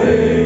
Amen.